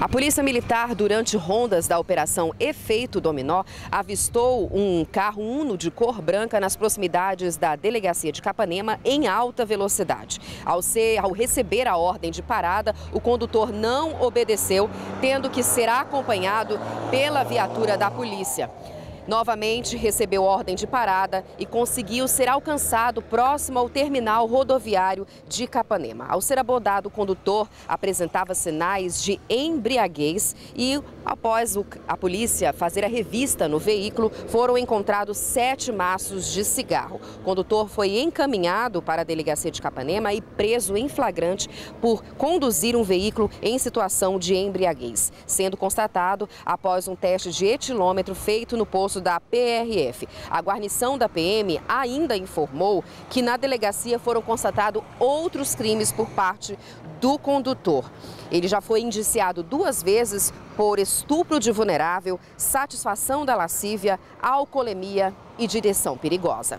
A Polícia Militar, durante rondas da Operação Efeito Dominó, avistou um carro Uno de cor branca nas proximidades da Delegacia de Capanema em alta velocidade. Ao, ser, ao receber a ordem de parada, o condutor não obedeceu, tendo que ser acompanhado pela viatura da polícia. Novamente recebeu ordem de parada e conseguiu ser alcançado próximo ao terminal rodoviário de Capanema. Ao ser abordado, o condutor apresentava sinais de embriaguez e, após a polícia fazer a revista no veículo, foram encontrados sete maços de cigarro. O condutor foi encaminhado para a delegacia de Capanema e preso em flagrante por conduzir um veículo em situação de embriaguez, sendo constatado após um teste de etilômetro feito no posto da PRF. A guarnição da PM ainda informou que na delegacia foram constatados outros crimes por parte do condutor. Ele já foi indiciado duas vezes por estupro de vulnerável, satisfação da lascívia, alcoolemia e direção perigosa.